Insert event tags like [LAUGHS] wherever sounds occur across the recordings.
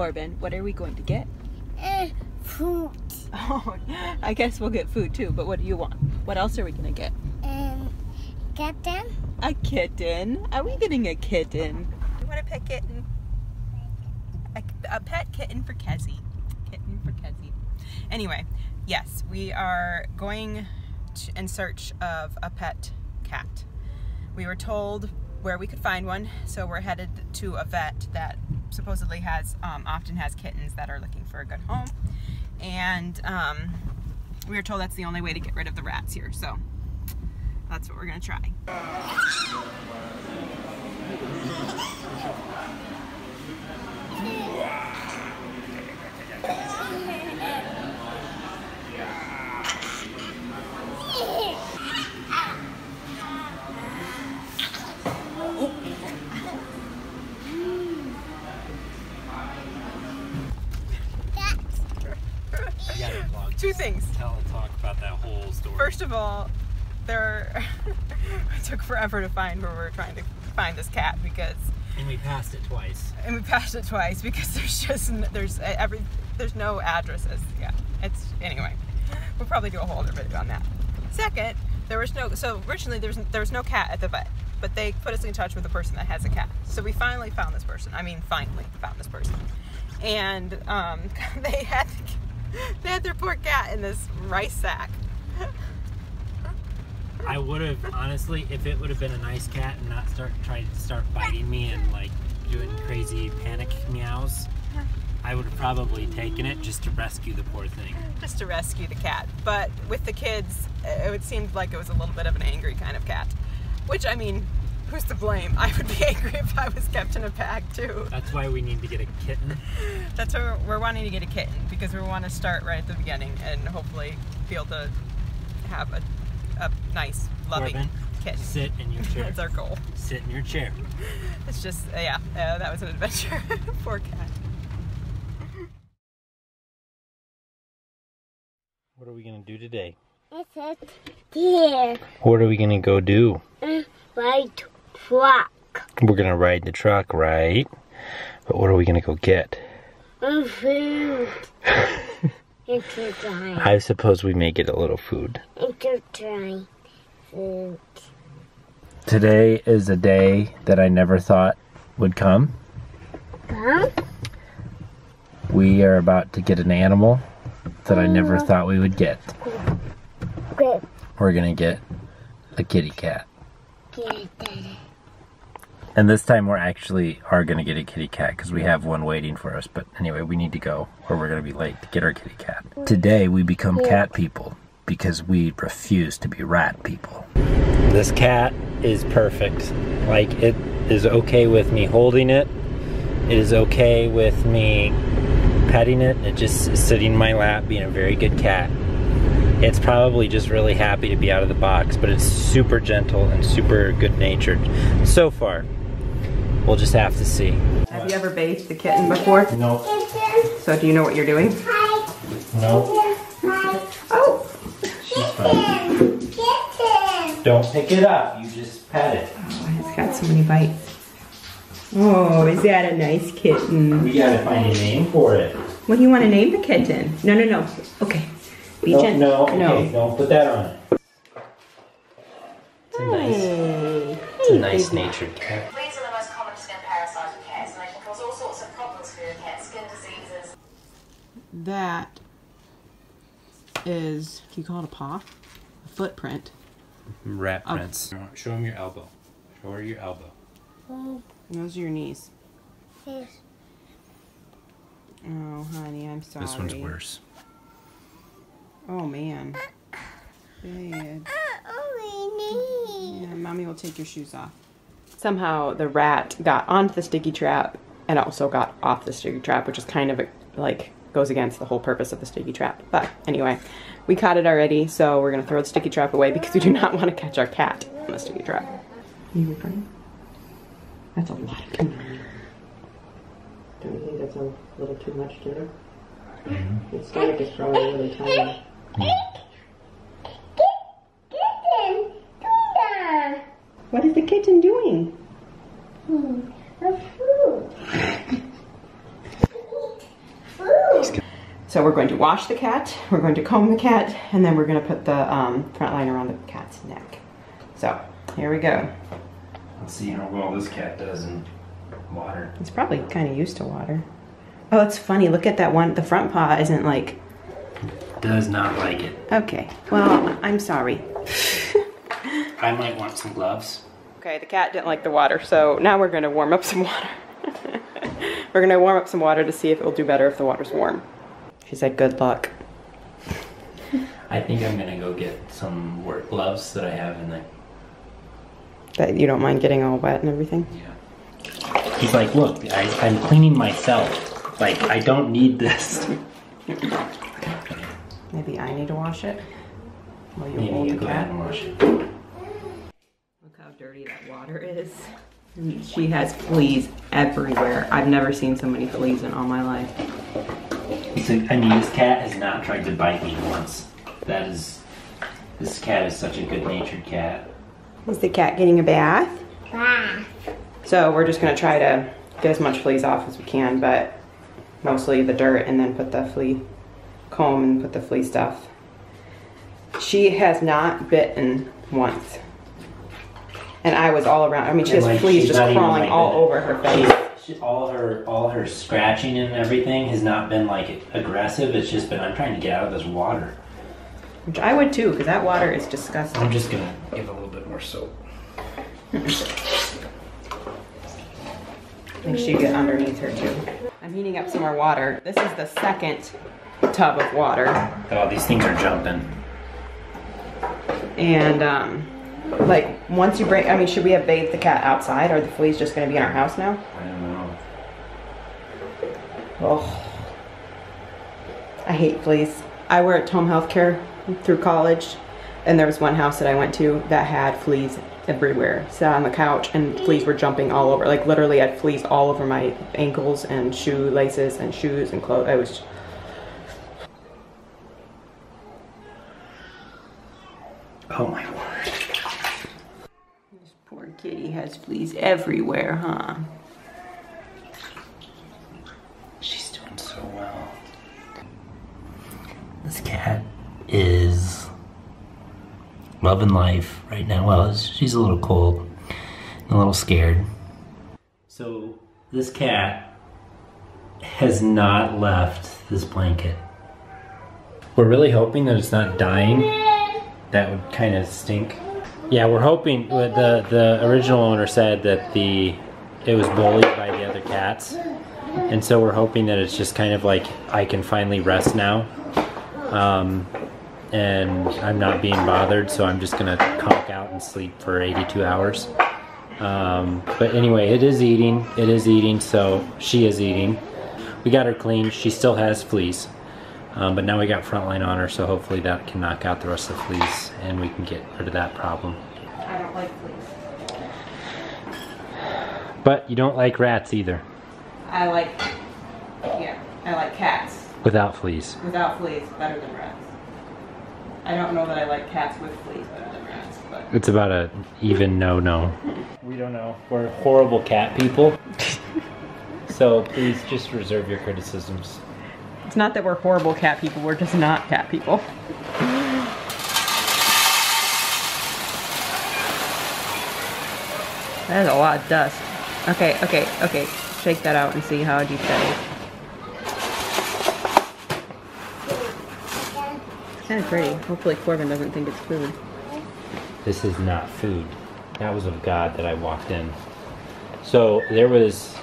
Corban, what are we going to get? Uh, fruit. [LAUGHS] Oh, I guess we'll get food too, but what do you want? What else are we gonna get? Um, them. A kitten. Are we getting a kitten? You want a pet kitten? A, a pet kitten for Kezzy. Kitten for Kezzy. Anyway, yes, we are going to, in search of a pet cat. We were told where we could find one, so we're headed to a vet that supposedly has um, often has kittens that are looking for a good home, and um, we were told that's the only way to get rid of the rats here. So that's what we're gonna try. You gotta vlog. Two things. Tell and talk about that whole story. First of all, there [LAUGHS] it took forever to find where we were trying to find this cat because and we passed it twice. and we passed it twice because [LAUGHS] there's just n- there's every there's no addresses. Yeah, it's anyway. We'll probably do a whole other video on that. Second, there was no so originally there was there was no cat at the vet, but they put us in touch with a person that has a cat. So we finally found this person. I mean, finally found this person, and um, [LAUGHS] they had they had their poor cat in this rice sack. I would have honestly, if it would have been a nice cat and not start trying to start biting me and like doing crazy panic meows, I would have probably taken it just to rescue the poor thing. just to rescue the cat. But with the kids, it would seem like it was a little bit of an angry kind of cat. Which, I mean, who's to blame? I would be angry if I was kept in a bag too. That's why we need to get a kitten. [LAUGHS] That's why we're, we're wanting to get a kitten because we want to start right at the beginning and hopefully be able to have a, a nice, loving Corban, kitten. Sit in your chair. [LAUGHS] That's our goal. Sit in your chair. [LAUGHS] It's just, uh, yeah, uh, that was an adventure. Poor cat. What are we gonna do today? It's a deer. What are we gonna go do? Uh, white truck. We're gonna ride the truck, right? But what are we gonna go get? A food. it's a. I suppose we may get a little food. It's a dry food. Today is a day that I never thought would come. Huh? We are about to get an animal that I never mm. thought we would get. Good. We're gonna get a kitty cat. Get it. And this time we're actually are gonna get a kitty cat because we have one waiting for us. But anyway, we need to go or we're gonna be late to get our kitty cat. Today we become cat people because we refuse to be rat people. This cat is perfect. Like it is okay with me holding it. It is okay with me petting it. It just is sitting in my lap being a very good cat. It's probably just really happy to be out of the box, but it's super gentle and super good natured so far. We'll just have to see. Have you ever bathed the kitten before? No, Kitten. So do you know what you're doing? Hi. no, Oh! she's fine. Kitten. Don't pick it up, you just pet it. Oh, it's got so many bites. Oh, is that a nice kitten? We gotta find a name for it. What do you want to name the kitten? No, no, no. Okay. Be No, gentle. no, okay, don't put that on it. It's a nice, Hey. it's a nice natured cat. Parasite of cats, and they can cause all sorts of problems for your cat. Skin diseases, That is, can you call it a paw? A footprint. Rat prints. Show him your elbow. Show her your elbow. Oh, Those are your knees. yes. Oh, honey, I'm sorry. This one's worse. Oh, man. Bad. Uh, uh, oh, we Yeah, mommy will take your shoes off. Somehow the rat got onto the sticky trap and also got off the sticky trap, which is kind of a, like goes against the whole purpose of the sticky trap. But anyway, we caught it already, so we're gonna throw the sticky trap away because we do not want to catch our cat on the sticky trap. You recording? That's a lot of community. Don't you think that's a little too much to do? Mm-hmm. Its stomach is probably really tiny. Kitten. Tuna. What is the kitten doing? So we're going to wash the cat, we're going to comb the cat, and then we're going to put the um, frontline around the cat's neck. So here we go. Let's see how well this cat does in water. It's probably kind of used to water. Oh, it's funny. Look at that one. The front paw isn't like. Does not like it. Okay. Well, I'm sorry. [LAUGHS] I might want some gloves. Okay, the cat didn't like the water, so now we're going to warm up some [LAUGHS] water. we're going to warm up some water to see if it'll do better if the water's warm. She said, good luck. I think I'm gonna go get some work gloves that I have in there. That you don't mind getting all wet and everything? Yeah. He's like, look, I, I'm cleaning myself. Like, I don't need this. Maybe I need to wash it? While you Maybe hold you the go ahead cat? and wash it. Look how dirty that water is. She has fleas everywhere. I've never seen so many fleas in all my life. It's like, I mean, this cat has not tried to bite me once. That is, this cat is such a good-natured cat. Is the cat getting a bath? Bath. So we're just gonna try to get as much fleas off as we can, but mostly the dirt and then put the flea comb and put the flea stuff. She has not bitten once. And I was all around. I mean, she has And, like, fleas she's just crawling like, all the- over her face. She, she, all her, all her scratching and everything has not been like aggressive. It's just been, I'm trying to get out of this water. Which I would too, because that water is disgusting. I'm just gonna give a little bit more soap. Make sure you get underneath her too. I'm heating up some more water. This is the second tub of water. Oh, these things are jumping. And um, like once you bring, I mean, should we have bathed the cat outside? Or the fleas just going to be in our house now? I don't know. Oh, I hate fleas. I worked home health care through college, and there was one house that I went to that had fleas everywhere. Sat on the couch, and fleas were jumping all over. Like literally, I had fleas all over my ankles and shoelaces and shoes and clothes. I was. Oh my word. This poor kitty has fleas everywhere, huh? She's doing so well. This cat is loving life right now. Well, she's a little cold, and a little scared. So, this cat has not left this blanket. We're really hoping that it's not dying. That would kind of stink. Yeah, we're hoping. The the original owner said that the it was bullied by the other cats, and so we're hoping that it's just kind of like I can finally rest now, um, and I'm not being bothered. So I'm just gonna conk out and sleep for 82 hours. Um, but anyway, it is eating. It is eating. So she is eating. We got her clean. She still has fleas. Um, but now we got frontline on her, so hopefully that can knock out the rest of the fleas and we can get rid of that problem. I don't like fleas. But you don't like rats either, I like, yeah, I like cats without fleas. without fleas better than rats. I don't know that I like cats with fleas better than rats, but It's about a even no-no. We don't know. We're horrible cat people. [LAUGHS] so please just reserve your criticisms. It's not that we're horrible cat people. We're just not cat people. That is a lot of dust. Okay, okay, okay. Shake that out and see how deep that is. Kind of pretty. Hopefully Corban doesn't think it's food. This is not food. That was of God that I walked in. So there was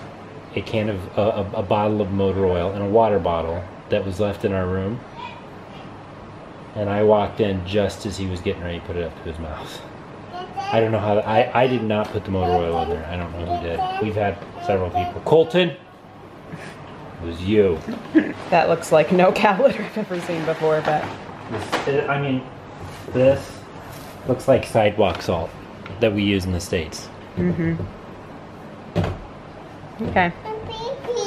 a can of a, a, a bottle of motor oil and a water bottle that was left in our room. And I walked in just as he was getting ready to put it up to his mouth. I don't know how. I I did not put the motor oil in there. I don't know who did. We've had several people. Colton. It was you. That looks like no cat litter I've ever seen before, but This, I mean, this looks like sidewalk salt that we use in the states. Mm-hmm. okay.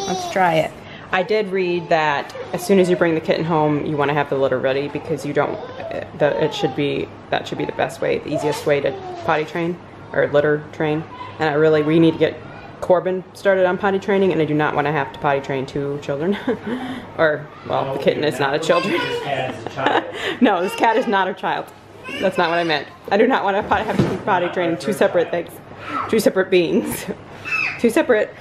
Let's try it. I did read that as soon as you bring the kitten home, you want to have the litter ready because you don't. The it should be that should be the best way, the easiest way to potty train or litter train. And I really we need to get Corban started on potty training, and I do not want to have to potty train two children. [LAUGHS] or, well, the kitten is not a children. [LAUGHS] no, this cat is not a child. That's not what I meant. I do not want to have to be potty training two separate things, two separate beings, [LAUGHS] two separate,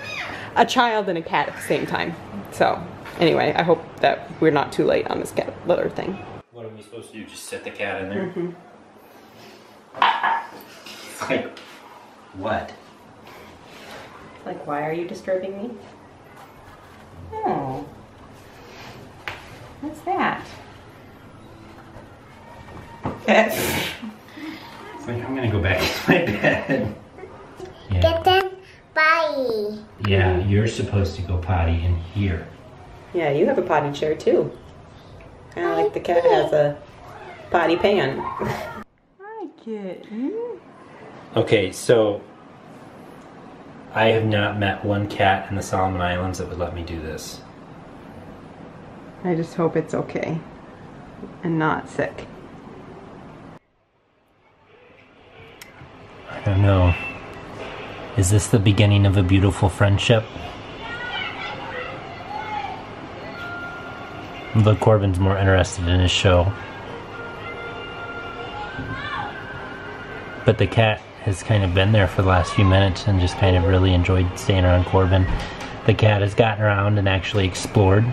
a child and a cat at the same time. So, anyway, I hope that we're not too late on this cat litter thing. What are we supposed to do? Just set the cat in there? Mm-hmm. like, what? Like, why are you disturbing me? Oh. What's that? It's like, I'm gonna go back to my bed. Yeah, them. bye. Yeah, you're supposed to go potty in here. Yeah, you have a potty chair too. Kind of like the cat has a potty pan. [LAUGHS] Hi, kitten. Okay, so I have not met one cat in the Solomon Islands that would let me do this. I just hope it's okay and not sick. I don't know. Is this the beginning of a beautiful friendship? But Corban's more interested in his show. But the cat has kind of been there for the last few minutes and just kind of really enjoyed staying around Corban. The cat has gotten around and actually explored